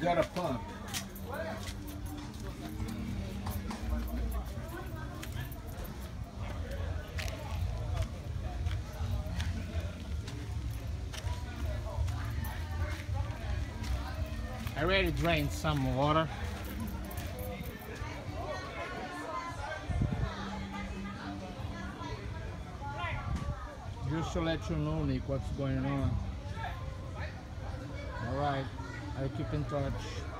got a pump. I already drained some water. Just to let you know, Nick, what's going on. Alright, I'll keep in touch.